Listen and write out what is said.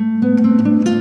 Música